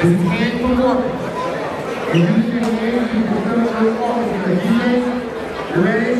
This. You ready?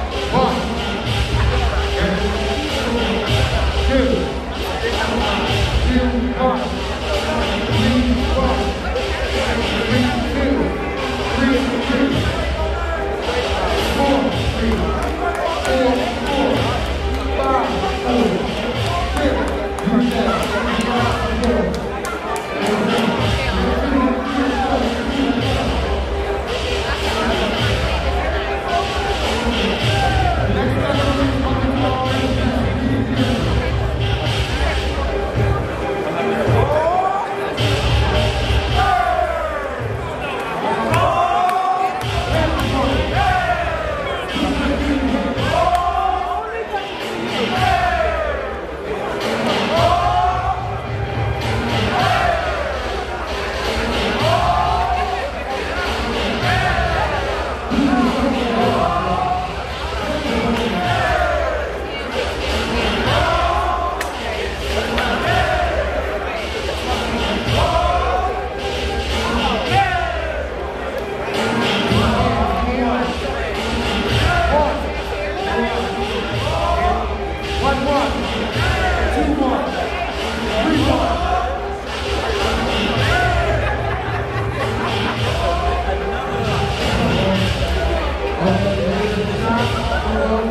요